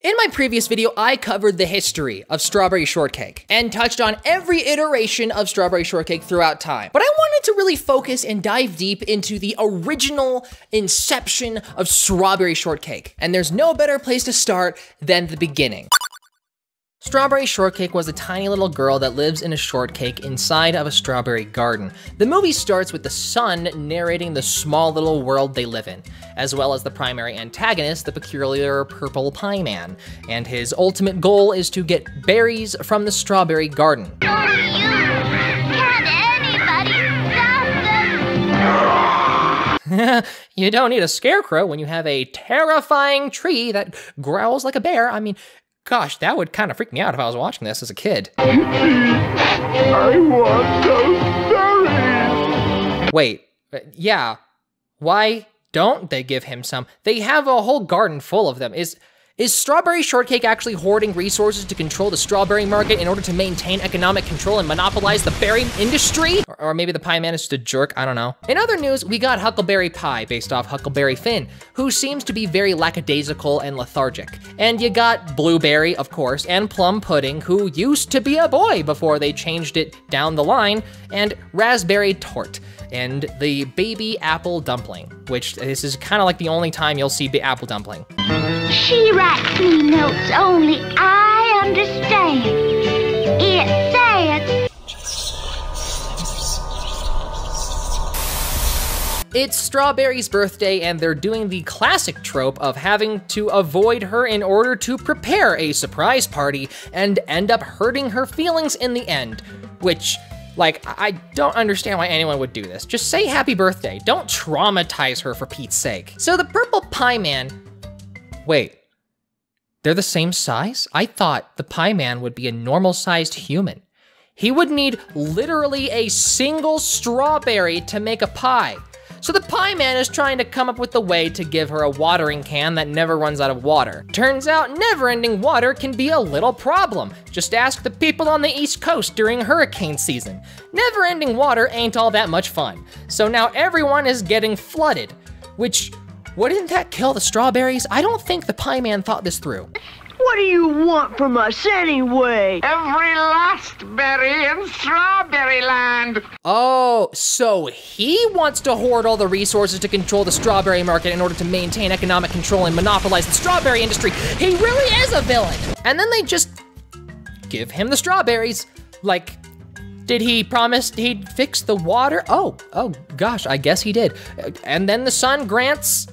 In my previous video, I covered the history of strawberry shortcake and touched on every iteration of strawberry shortcake throughout time. But I wanted to really focus and dive deep into the original inception of strawberry shortcake. And there's no better place to start than the beginning. Strawberry Shortcake was a tiny little girl that lives in a shortcake inside of a strawberry garden. The movie starts with the sun narrating the small little world they live in, as well as the primary antagonist, the peculiar purple pie man. And his ultimate goal is to get berries from the strawberry garden. you don't need a scarecrow when you have a terrifying tree that growls like a bear. I mean, Gosh, that would kind of freak me out if I was watching this as a kid. I want those. Wait, uh, yeah. Why don't they give him some? They have a whole garden full of them. Is is Strawberry Shortcake actually hoarding resources to control the strawberry market in order to maintain economic control and monopolize the berry industry? Or, or, maybe the pie man is just a jerk, I don't know. In other news, we got Huckleberry Pie based off Huckleberry Finn, who seems to be very lackadaisical and lethargic. And you got Blueberry, of course, and Plum Pudding, who used to be a boy before they changed it down the line, and Raspberry Torte and the baby apple dumpling, which this is kind of like the only time you'll see the apple dumpling. She writes me notes only I understand. It says. It's Strawberry's birthday, and they're doing the classic trope of having to avoid her in order to prepare a surprise party and end up hurting her feelings in the end, which like, I don't understand why anyone would do this. Just say happy birthday. Don't traumatize her for Pete's sake. So the purple pie man, wait, they're the same size? I thought the pie man would be a normal sized human. He would need literally a single strawberry to make a pie. So the pie man is trying to come up with a way to give her a watering can that never runs out of water. Turns out never-ending water can be a little problem. Just ask the people on the East Coast during hurricane season. Never-ending water ain't all that much fun. So now everyone is getting flooded, which wouldn't that kill the strawberries? I don't think the pie man thought this through. What do you want from us anyway? Every last berry in Strawberry Land. Oh, so he wants to hoard all the resources to control the strawberry market in order to maintain economic control and monopolize the strawberry industry. He really is a villain. And then they just give him the strawberries. Like, did he promise he'd fix the water? Oh, oh gosh, I guess he did. And then the sun grants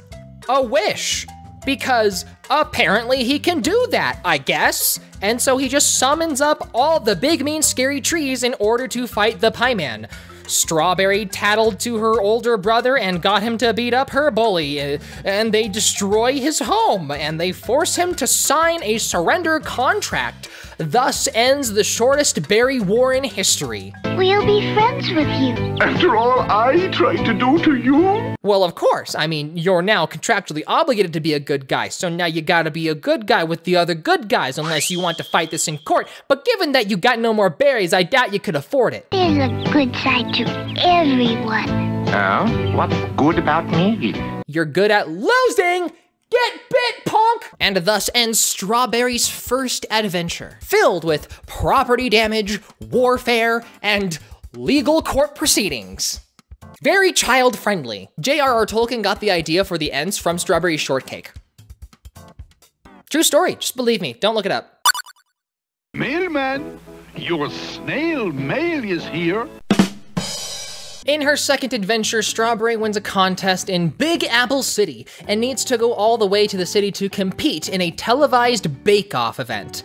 a wish because apparently he can do that, I guess. And so he just summons up all the big, mean, scary trees in order to fight the Pie Man. Strawberry tattled to her older brother and got him to beat up her bully, uh, and they destroy his home, and they force him to sign a surrender contract. Thus ends the shortest berry war in history. We'll be friends with you. After all I tried to do to you? Well, of course. I mean, you're now contractually obligated to be a good guy, so now you gotta be a good guy with the other good guys unless you want to fight this in court. But given that you got no more berries, I doubt you could afford it. There's a good side to everyone. Oh? What's good about me? You're good at losing! Get bit, punk! And thus Ents Strawberry's first adventure, filled with property damage, warfare, and legal court proceedings. Very child friendly. J.R.R. Tolkien got the idea for the ends from Strawberry Shortcake. True story, just believe me, don't look it up. Mailman, your snail mail is here. In her second adventure, Strawberry wins a contest in Big Apple City and needs to go all the way to the city to compete in a televised bake-off event.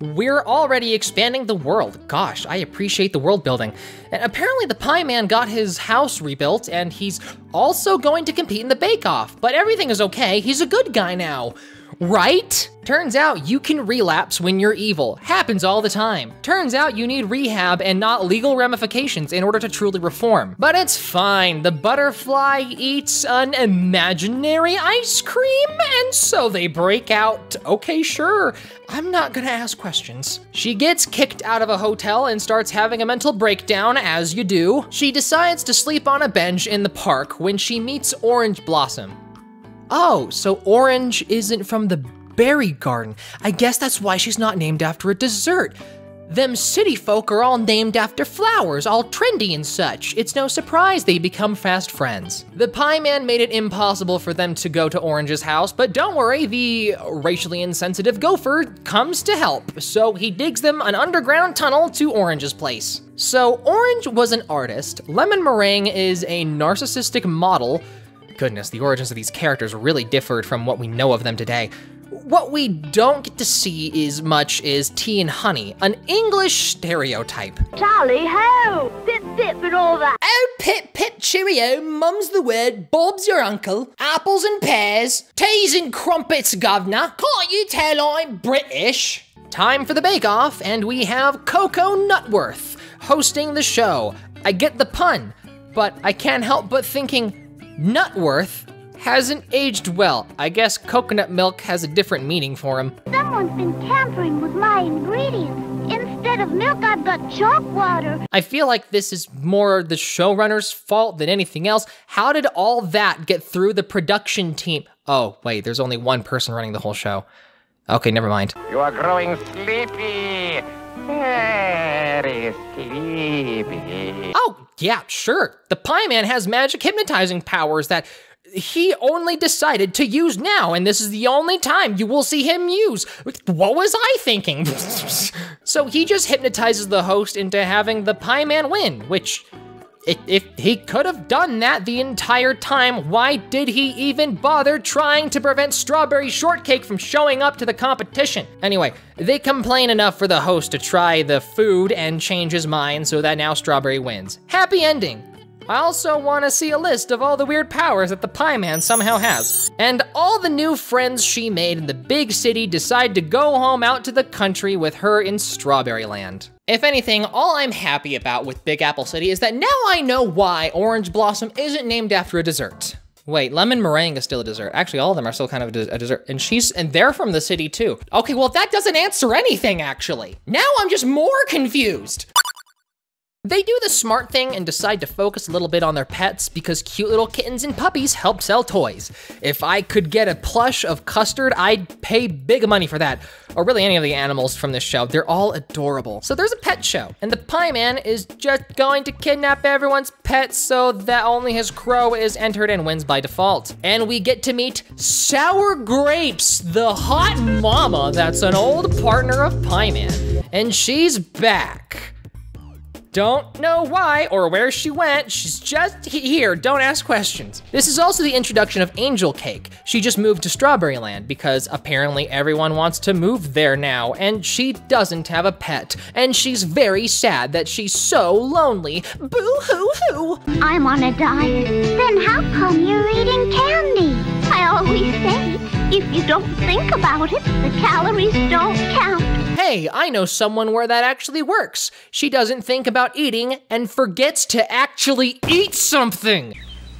We're already expanding the world. Gosh, I appreciate the world building. And apparently the Pie Man got his house rebuilt and he's also going to compete in the bake-off. But everything is okay, he's a good guy now. Right? Turns out you can relapse when you're evil. Happens all the time. Turns out you need rehab and not legal ramifications in order to truly reform. But it's fine. The butterfly eats an imaginary ice cream, and so they break out. Okay, sure. I'm not gonna ask questions. She gets kicked out of a hotel and starts having a mental breakdown, as you do. She decides to sleep on a bench in the park when she meets Orange Blossom. Oh, so orange isn't from the berry garden. I guess that's why she's not named after a dessert. Them city folk are all named after flowers, all trendy and such. It's no surprise they become fast friends. The Pie Man made it impossible for them to go to Orange's house, but don't worry, the racially insensitive gopher comes to help. So he digs them an underground tunnel to Orange's place. So Orange was an artist, Lemon Meringue is a narcissistic model. Goodness, the origins of these characters really differed from what we know of them today. What we don't get to see is much is tea and honey, an English stereotype. Charlie, ho! Pip pip and all that. Oh, pip pip cheerio, mum's the word, Bob's your uncle, apples and pears, teas and crumpets, governor. Can't you tell I'm British? Time for the bake off, and we have Coco Nutwood hosting the show. I get the pun, but I can't help but thinking, Nutwood? hasn't aged well. I guess coconut milk has a different meaning for him. Someone's been tampering with my ingredients. Instead of milk, I've got chalk water. I feel like this is more the showrunner's fault than anything else. How did all that get through the production team? Oh, wait, there's only one person running the whole show. Okay, never mind. You are growing sleepy. Very sleepy. Oh, yeah, sure. The Pie Man has magic hypnotizing powers that he only decided to use now, and this is the only time you will see him use. What was I thinking? so he just hypnotizes the host into having the Pie Man win, which, if, if he could have done that the entire time, why did he even bother trying to prevent Strawberry Shortcake from showing up to the competition? Anyway, they complain enough for the host to try the food and change his mind so that now Strawberry wins. Happy ending. I also want to see a list of all the weird powers that the Pie Man somehow has. And all the new friends she made in the big city decide to go home out to the country with her in Strawberry Land. If anything, all I'm happy about with Big Apple City is that now I know why Orange Blossom isn't named after a dessert. Wait, lemon meringue is still a dessert. Actually, all of them are still kind of a dessert. And she's, and they're from the city too. Okay, well, that doesn't answer anything, actually. Now I'm just more confused. They do the smart thing and decide to focus a little bit on their pets because cute little kittens and puppies help sell toys. If I could get a plush of custard, I'd pay big money for that. Or really any of the animals from this show, they're all adorable. So there's a pet show, and the Pie Man is just going to kidnap everyone's pets so that only his crow is entered and wins by default. And we get to meet Sour Grapes, the hot mama that's an old partner of Pie Man. And she's back. Don't know why or where she went. She's just here. Don't ask questions. This is also the introduction of Angel Cake. She just moved to Strawberry Land because apparently everyone wants to move there now, and she doesn't have a pet. And she's very sad that she's so lonely. Boo hoo hoo. I'm on a diet. Then how come you're eating candy? I always say, if you don't think about it, the calories don't count. Hey, I know someone where that actually works. She doesn't think about eating and forgets to actually eat something.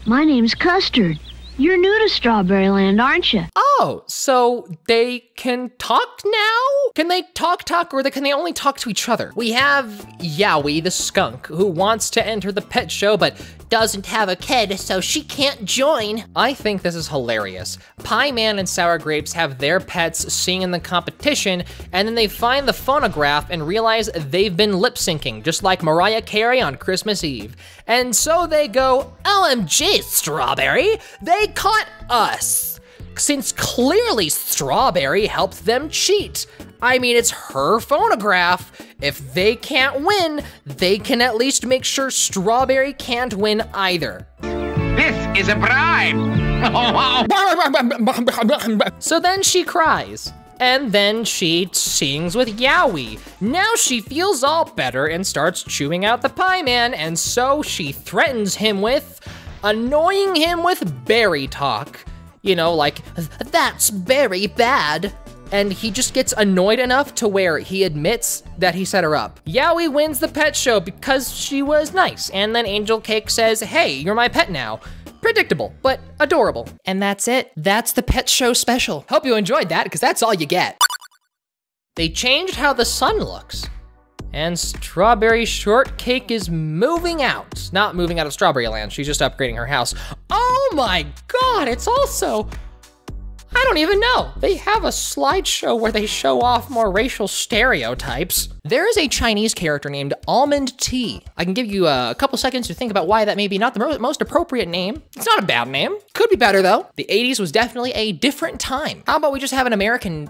My name's Custard. You're new to Strawberry Land, aren't you? Oh, so they can talk now? Can they talk talk or they, can they only talk to each other? We have Yowie the skunk who wants to enter the pet show but doesn't have a kid so she can't join. I think this is hilarious. Pie Man and Sour Grapes have their pets sing in the competition and then they find the phonograph and realize they've been lip syncing just like Mariah Carey on Christmas Eve. And so they go, OMG, Strawberry, they caught us since clearly Strawberry helped them cheat. I mean, it's her phonograph. If they can't win, they can at least make sure Strawberry can't win either. This is a bribe. so then she cries. And then she sings with Yowie. Now she feels all better and starts chewing out the Pie Man, and so she threatens him with annoying him with berry talk you know, like, that's very bad. And he just gets annoyed enough to where he admits that he set her up. Yowie wins the pet show because she was nice. And then Angel Cake says, hey, you're my pet now. Predictable, but adorable. And that's it. That's the pet show special. Hope you enjoyed that, because that's all you get. They changed how the sun looks. And Strawberry Shortcake is moving out. Not moving out of Strawberry Land, she's just upgrading her house. Oh my god, it's also I don't even know. They have a slideshow where they show off more racial stereotypes. There is a Chinese character named Almond Tea. I can give you a couple seconds to think about why that may be not the most appropriate name. It's not a bad name. Could be better though. The 80s was definitely a different time. How about we just have an American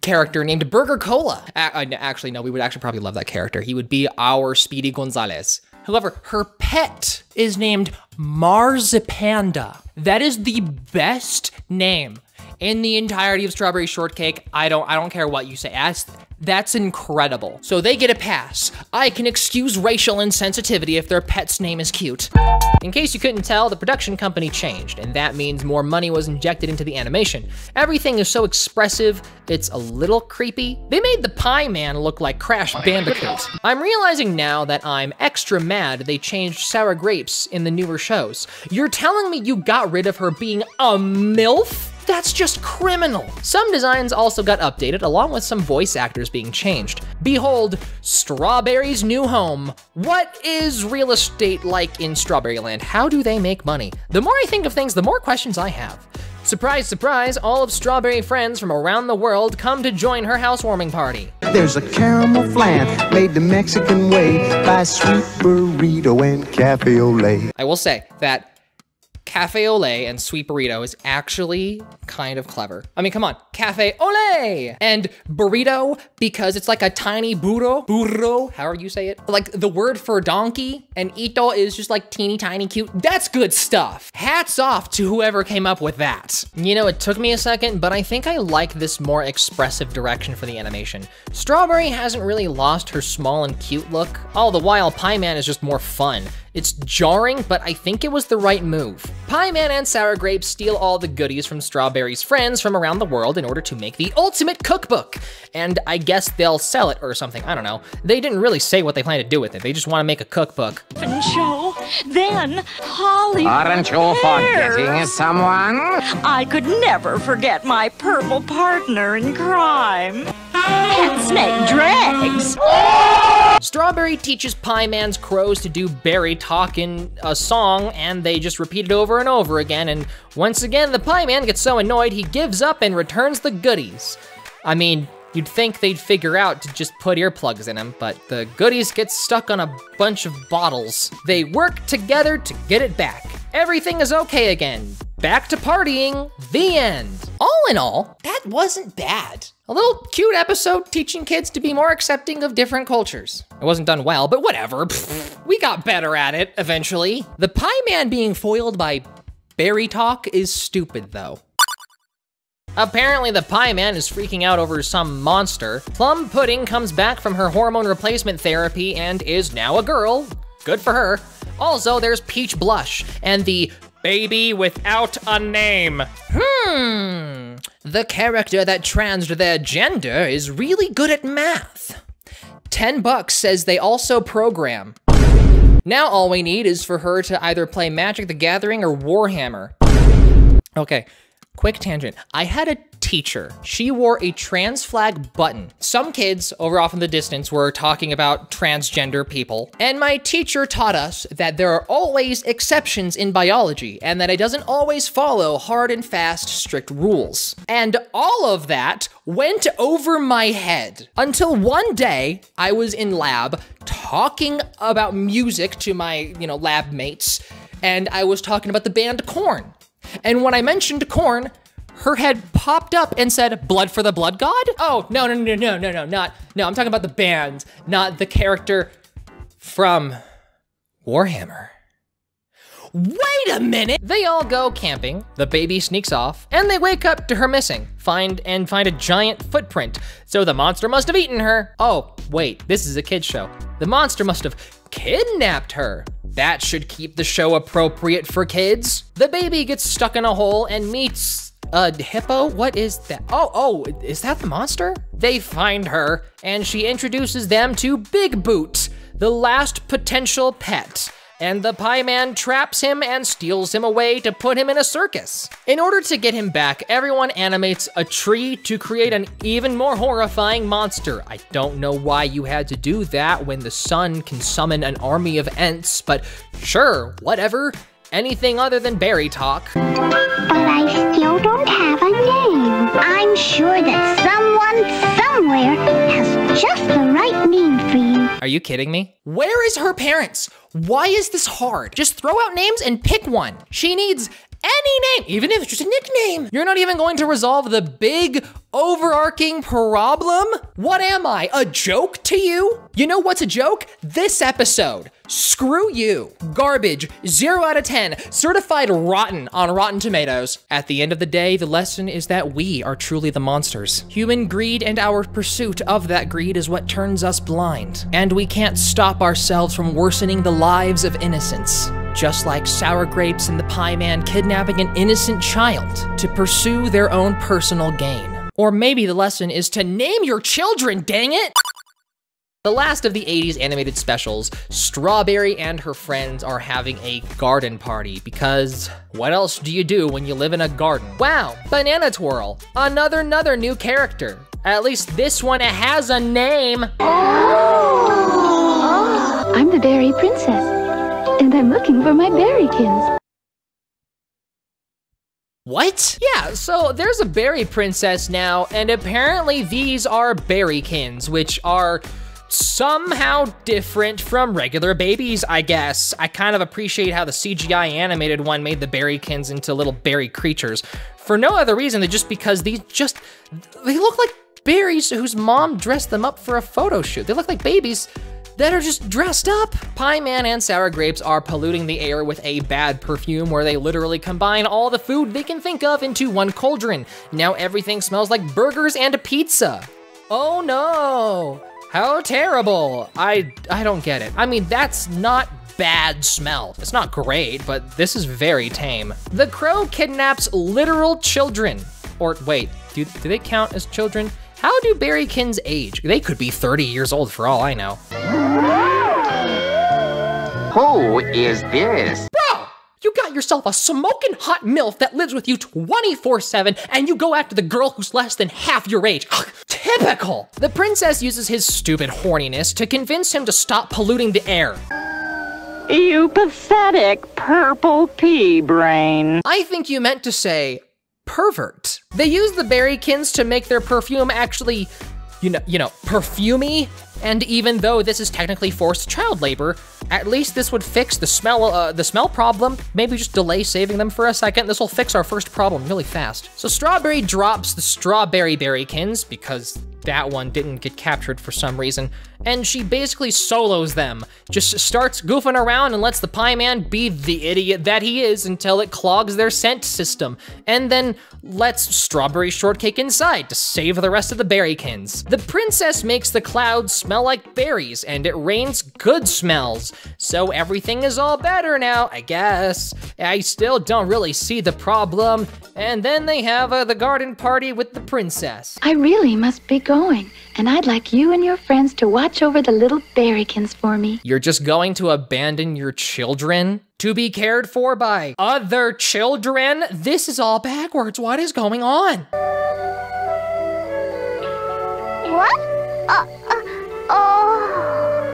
character named Burger Cola? Uh, actually, no, we would actually probably love that character. He would be our Speedy Gonzales. However, her pet is named Marzipanda. That is the best name in the entirety of Strawberry Shortcake. I don't I don't care what you say. That's, that's incredible. So they get a pass. I can excuse racial insensitivity if their pet's name is cute. In case you couldn't tell, the production company changed, and that means more money was injected into the animation. Everything is so expressive, it's a little creepy. They made the Pie Man look like Crash Bandicoot. I'm realizing now that I'm extra mad they changed Sour Grapes in the newer shows. You're telling me you got rid of her being a MILF? That's just criminal. Some designs also got updated along with some voice actors being changed. Behold, Strawberry's new home. What is real estate like in Strawberry Land? How do they make money? The more I think of things, the more questions I have. Surprise, surprise, all of Strawberry friends from around the world come to join her housewarming party. There's a caramel flan made the Mexican way by Sweet Burrito and Cafe Ole. I will say that Cafe Ole and Sweet Burrito is actually kind of clever. I mean, come on, Cafe Ole and burrito because it's like a tiny burro, burro, however you say it. Like the word for donkey and ito is just like teeny tiny cute. That's good stuff. Hats off to whoever came up with that. You know, it took me a second, but I think I like this more expressive direction for the animation. Strawberry hasn't really lost her small and cute look, all the while Pie Man is just more fun. It's jarring, but I think it was the right move. Pie Man and Sour Grape steal all the goodies from Strawberry's friends from around the world in order to make the ultimate cookbook. And I guess they'll sell it or something, I don't know. They didn't really say what they plan to do with it, they just want to make a cookbook. And Joe, then Holly. Aren't you forgetting someone? I could never forget my purple partner in crime. Pet Snake Dregs. Strawberry teaches Pie Man's crows to do berry talk in a song, and they just repeat it over and over again, and once again, the Pie Man gets so annoyed he gives up and returns the goodies. I mean, You'd think they'd figure out to just put earplugs in them, but the goodies get stuck on a bunch of bottles. They work together to get it back. Everything is okay again. Back to partying, the end. All in all, that wasn't bad. A little cute episode teaching kids to be more accepting of different cultures. It wasn't done well, but whatever. we got better at it eventually. The Pie Man being foiled by berry talk is stupid though. Apparently the Pie Man is freaking out over some monster. Plum Pudding comes back from her hormone replacement therapy and is now a girl. Good for her. Also, there's Peach Blush and the baby without a name. Hmm. The character that transed their gender is really good at math. 10 bucks says they also program. Now all we need is for her to either play Magic the Gathering or Warhammer. Okay, quick tangent. I had a teacher. She wore a trans flag button. Some kids over off in the distance were talking about transgender people, and my teacher taught us that there are always exceptions in biology and that it doesn't always follow hard and fast, strict rules. And all of that went over my head until one day I was in lab talking about music to my, you know, lab mates, and I was talking about the band Korn. And when I mentioned Korn, her head popped up and said, Blood for the Blood God? Oh, no, no, no, no, no, no, not, no, I'm talking about the band, not the character from Warhammer. Wait a minute! They all go camping, the baby sneaks off, and they wake up to her missing, find and find a giant footprint. So the monster must have eaten her. Oh, wait, this is a kid's show. The monster must have kidnapped her. That should keep the show appropriate for kids. The baby gets stuck in a hole and meets a hippo? What is that? Oh, oh, is that the monster? They find her, and she introduces them to Big Boot, the last potential pet and the Pie Man traps him and steals him away to put him in a circus. In order to get him back, everyone animates a tree to create an even more horrifying monster. I don't know why you had to do that when the sun can summon an army of Ents, but sure, whatever. anything other than berry talk. But I still don't have a name. I'm sure that someone somewhere has just the right name for you. Are you kidding me? Where is her parents? Why is this hard? Just throw out names and pick one. She needs any name, even if it's just a nickname. You're not even going to resolve the big overarching problem? What am I, a joke to you? You know what's a joke? This episode. Screw you. Garbage, zero out of 10, certified rotten on Rotten Tomatoes. At the end of the day, the lesson is that we are truly the monsters. Human greed and our pursuit of that greed is what turns us blind. And we can't stop ourselves from worsening the lives of innocents. Just like Sour Grapes and the Pie Man kidnapping an innocent child to pursue their own personal gain. Or maybe the lesson is to name your children, dang it! The last of the 80s animated specials, Strawberry and her friends are having a garden party because what else do you do when you live in a garden? Wow, Banana Twirl, another another new character. At least this one has a name. Oh, I'm the berry princess, and I'm looking for my berrykins. What? Yeah, so there's a berry princess now, and apparently these are berrykins, which are somehow different from regular babies, I guess. I kind of appreciate how the CGI animated one made the berrykins into little berry creatures. For no other reason than just because these just, they look like berries whose mom dressed them up for a photo shoot. They look like babies that are just dressed up. Pie Man and Sour Grapes are polluting the air with a bad perfume where they literally combine all the food they can think of into one cauldron. Now everything smells like burgers and pizza. Oh no, how terrible. I, I don't get it. I mean, that's not bad smell. It's not great, but this is very tame. The crow kidnaps literal children. Or wait, do, do they count as children? How do berrykins age? They could be 30 years old for all I know. Who is this? You got yourself a smoking hot MILF that lives with you 24 7, and you go after the girl who's less than half your age. Typical! The princess uses his stupid horniness to convince him to stop polluting the air. You pathetic purple pea brain. I think you meant to say pervert. They use the berrykins to make their perfume actually, you know, you know, perfumey. And even though this is technically forced child labor, at least this would fix the smell, uh, the smell problem. Maybe just delay saving them for a second. This will fix our first problem really fast. So Strawberry drops the strawberry berrykins because that one didn't get captured for some reason, and she basically solos them, just starts goofing around and lets the Pie Man be the idiot that he is until it clogs their scent system, and then lets Strawberry Shortcake inside to save the rest of the berrykins. The princess makes the clouds smell like berries, and it rains good smells, so everything is all better now, I guess. I still don't really see the problem, and then they have uh, the garden party with the princess. I really must be going, and I'd like you and your friends to watch over the little berrykins for me. You're just going to abandon your children to be cared for by other children? This is all backwards. What is going on? What? Uh, uh, oh.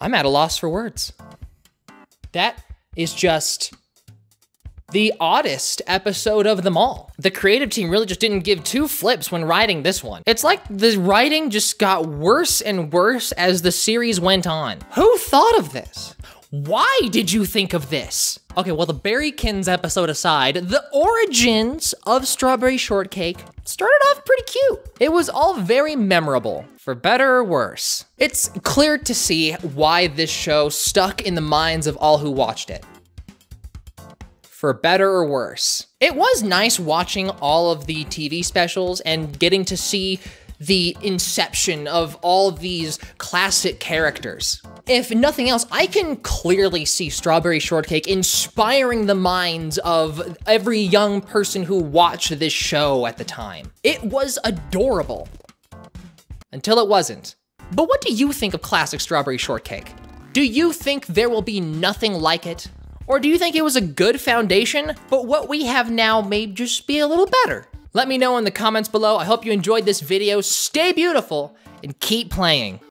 I'm at a loss for words. That is just the oddest episode of them all. The creative team really just didn't give two flips when writing this one. It's like the writing just got worse and worse as the series went on. Who thought of this? Why did you think of this? Okay, well, the Berrykins episode aside, the origins of Strawberry Shortcake started off pretty cute. It was all very memorable, for better or worse. It's clear to see why this show stuck in the minds of all who watched it for better or worse. It was nice watching all of the TV specials and getting to see the inception of all these classic characters. If nothing else, I can clearly see Strawberry Shortcake inspiring the minds of every young person who watched this show at the time. It was adorable. Until it wasn't. But what do you think of classic Strawberry Shortcake? Do you think there will be nothing like it? Or do you think it was a good foundation, but what we have now may just be a little better? Let me know in the comments below. I hope you enjoyed this video. Stay beautiful and keep playing.